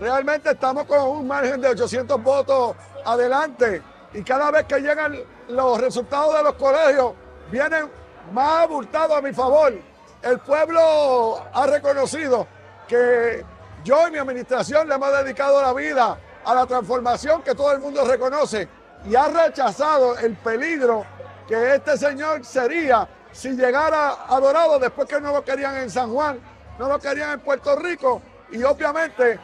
realmente estamos con un margen de 800 votos adelante y cada vez que llegan los resultados de los colegios vienen más abultados a mi favor. El pueblo ha reconocido que yo y mi administración le hemos dedicado la vida a la transformación que todo el mundo reconoce y ha rechazado el peligro que este señor sería si llegara a Dorado después que no lo querían en San Juan, no lo querían en Puerto Rico y obviamente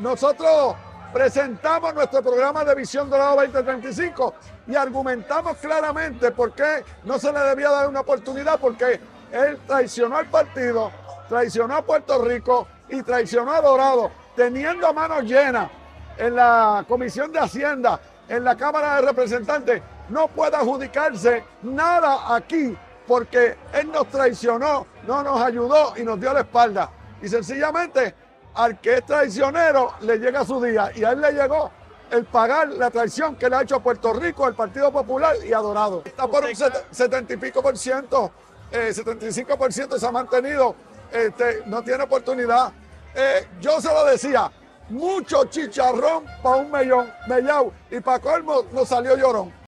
nosotros presentamos nuestro programa de Visión Dorado 2035 y argumentamos claramente por qué no se le debía dar una oportunidad, porque él traicionó al partido, traicionó a Puerto Rico y traicionó a Dorado, teniendo manos llenas en la Comisión de Hacienda, en la Cámara de Representantes, no puede adjudicarse nada aquí porque él nos traicionó, no nos ayudó y nos dio la espalda. Y sencillamente al que es traicionero le llega su día y a él le llegó el pagar la traición que le ha hecho a Puerto Rico, al Partido Popular y a Dorado. Está por un 70 y pico por ciento, 75 eh, por ciento se ha mantenido, este, no tiene oportunidad. Eh, yo se lo decía, mucho chicharrón para un millón, mellao, y para colmo nos salió llorón.